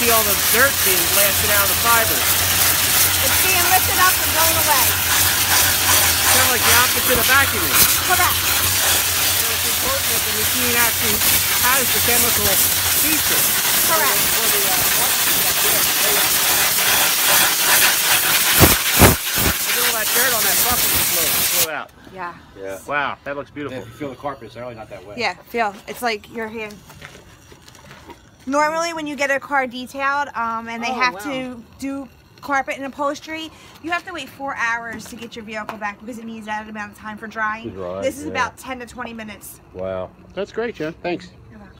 see all the dirt being blasted out of the fibers. It's being lifted up and blown away. Kind of like the opposite of vacuuming. Correct. So it's important that the machine actually has the chemical feature. Correct. For the, uh, Look at all that dirt on that bucket you blew, blew out. Yeah. Yeah. Wow, that looks beautiful. If you feel the carpet, it's really not that wet. Yeah, feel. It's like your hand. Normally, when you get a car detailed um, and they Oh, have wow. to do carpet and upholstery, you have to wait four hours to get your vehicle back because it needs that amount of time for drying. Dry, this is yeah. about 10 to 20 minutes. Wow. That's great, Jen. Thanks.